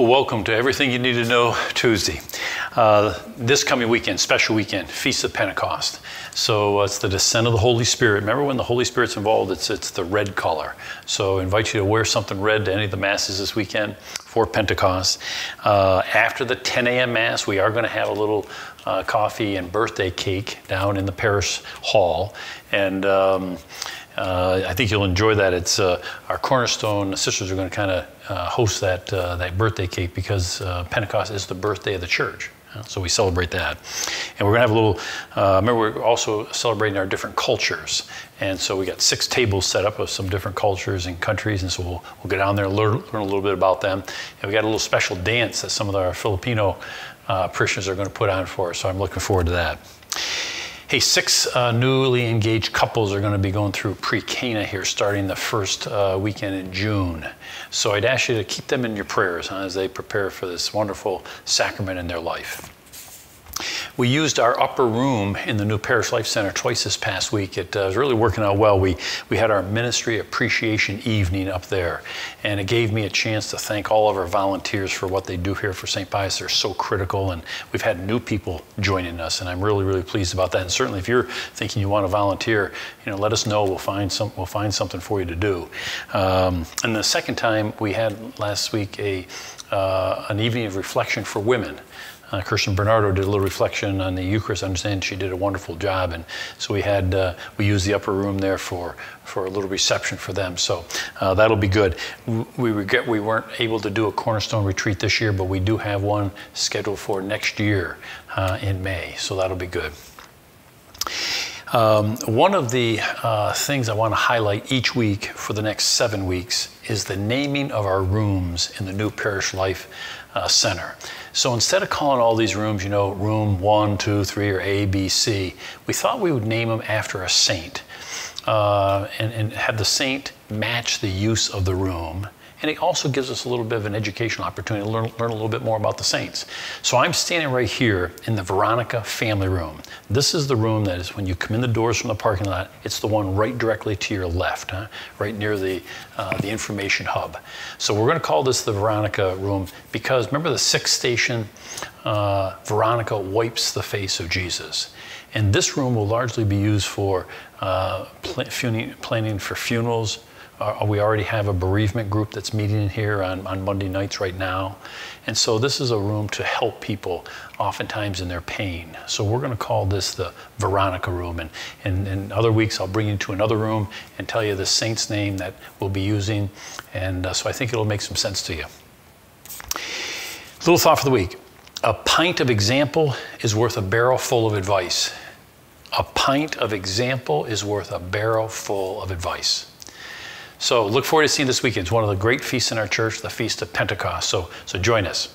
Well, welcome to Everything You Need to Know Tuesday. Uh, this coming weekend, special weekend, Feast of Pentecost. So uh, it's the descent of the Holy Spirit. Remember when the Holy Spirit's involved, it's, it's the red color. So I invite you to wear something red to any of the masses this weekend for Pentecost. Uh, after the 10 a.m. Mass, we are going to have a little uh, coffee and birthday cake down in the parish hall. And um, uh, I think you'll enjoy that. It's uh, our cornerstone sisters are going to kind of uh, host that uh, that birthday cake because uh, Pentecost is the birthday of the church. So we celebrate that, and we're going to have a little. Uh, remember, we're also celebrating our different cultures, and so we got six tables set up of some different cultures and countries, and so we'll, we'll get down there and learn, learn a little bit about them. And we got a little special dance that some of our Filipino parishioners are going to put on for us. So I'm looking forward to that. Hey, six uh, newly engaged couples are going to be going through pre Cana here starting the first uh, weekend in June. So I'd ask you to keep them in your prayers huh, as they prepare for this wonderful sacrament in their life. We used our upper room in the new Parish Life Center twice this past week. It uh, was really working out well. We, we had our ministry appreciation evening up there, and it gave me a chance to thank all of our volunteers for what they do here for St. Pius. They're so critical, and we've had new people joining us, and I'm really, really pleased about that. And certainly, if you're thinking you want to volunteer, you know, let us know. We'll find some. We'll find something for you to do. Um, and the second time we had last week a uh, an evening of reflection for women. Uh, Kirsten Bernardo did a little reflection on the Eucharist. I understand she did a wonderful job, and so we had uh, we used the upper room there for for a little reception for them. So uh, that'll be good. We regret we weren't able to do a cornerstone retreat this year, but we do have one scheduled for next year uh, in May. So that'll be good. Um, one of the uh, things I want to highlight each week for the next seven weeks is the naming of our rooms in the new Parish Life uh, Center. So instead of calling all these rooms, you know, room one, two, three, or A, B, C, we thought we would name them after a saint uh, and, and have the saint match the use of the room and it also gives us a little bit of an educational opportunity to learn, learn a little bit more about the saints. So I'm standing right here in the Veronica family room. This is the room that is when you come in the doors from the parking lot, it's the one right directly to your left, huh? right near the, uh, the information hub. So we're going to call this the Veronica room because remember the sixth station, uh, Veronica wipes the face of Jesus. And this room will largely be used for uh, planning for funerals, we already have a bereavement group that's meeting here on, on Monday nights right now. And so this is a room to help people oftentimes in their pain. So we're going to call this the Veronica room. And, and, and other weeks I'll bring you to another room and tell you the saint's name that we'll be using. And uh, so I think it'll make some sense to you. Little thought for the week. A pint of example is worth a barrel full of advice. A pint of example is worth a barrel full of advice. So look forward to seeing this weekend. It's one of the great feasts in our church, the Feast of Pentecost. So, so join us.